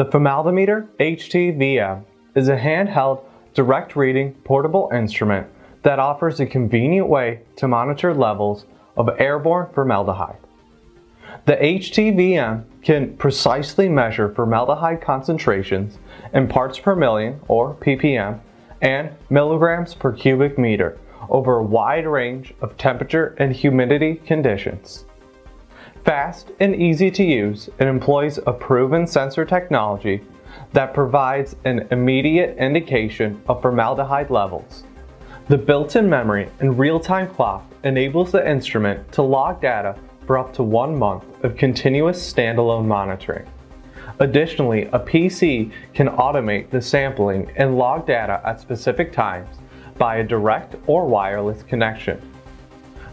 The Formaldemeter htV-m is a handheld, direct reading portable instrument that offers a convenient way to monitor levels of airborne formaldehyde. The htV-m can precisely measure formaldehyde concentrations in parts per million, or ppm, and milligrams per cubic meter over a wide range of temperature and humidity conditions. Fast and easy to use, it employs a proven sensor technology that provides an immediate indication of formaldehyde levels. The built-in memory and real-time clock enables the instrument to log data for up to one month of continuous standalone monitoring. Additionally, a PC can automate the sampling and log data at specific times by a direct or wireless connection.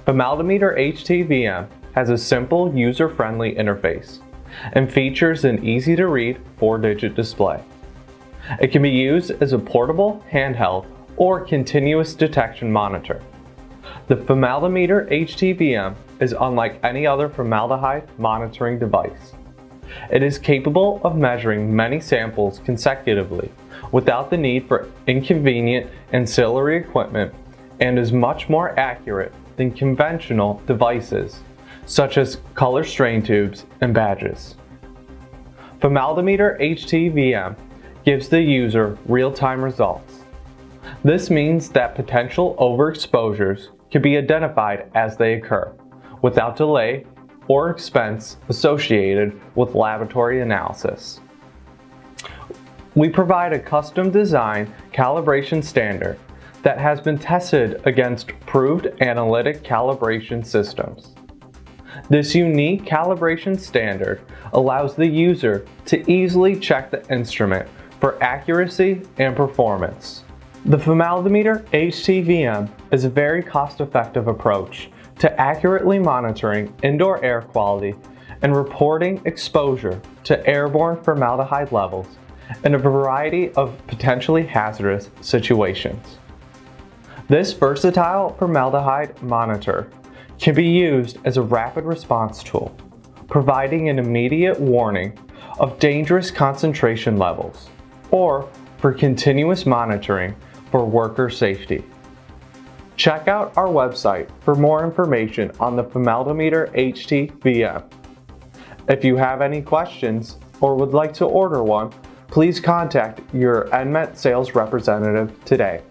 Formaldemeter htV-m has a simple user-friendly interface and features an easy-to-read 4-digit display. It can be used as a portable, handheld, or continuous detection monitor. The Formaldemeter htV-m is unlike any other formaldehyde monitoring device. It is capable of measuring many samples consecutively without the need for inconvenient ancillary equipment and is much more accurate than conventional devices such as color stain tubes and badges. Formaldemeter htV-m gives the user real-time results. This means that potential overexposures can be identified as they occur, without delay or expense associated with laboratory analysis. We provide a custom designed calibration standard that has been tested against proved analytic calibration systems. This unique calibration standard allows the user to easily check the instrument for accuracy and performance. The Formaldemeter htV-m is a very cost-effective approach to accurately monitoring indoor air quality and reporting exposure to airborne formaldehyde levels in a variety of potentially hazardous situations. This versatile formaldehyde monitor can be used as a rapid response tool, providing an immediate warning of dangerous concentration levels, or for continuous monitoring for worker safety. Check out our website for more information on the Formaldemeter htV-m. If you have any questions or would like to order one, please contact your ENMET sales representative today.